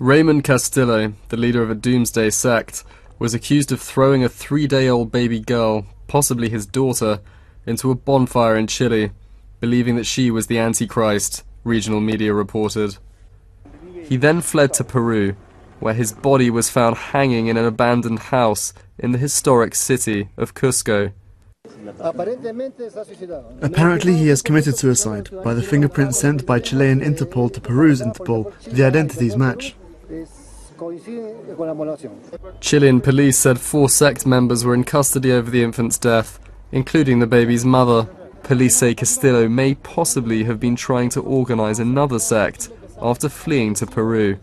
Ramón Castillo, the leader of a doomsday sect, was accused of throwing a three day old baby girl, possibly his daughter, into a bonfire in Chile, believing that she was the Antichrist, regional media reported. He then fled to Peru, where his body was found hanging in an abandoned house in the historic city of Cusco. Apparently, he has committed suicide by the fingerprints sent by Chilean Interpol to Peru's Interpol. The identities match. Chilean police said four sect members were in custody over the infant's death, including the baby's mother. Police say Castillo may possibly have been trying to organize another sect after fleeing to Peru.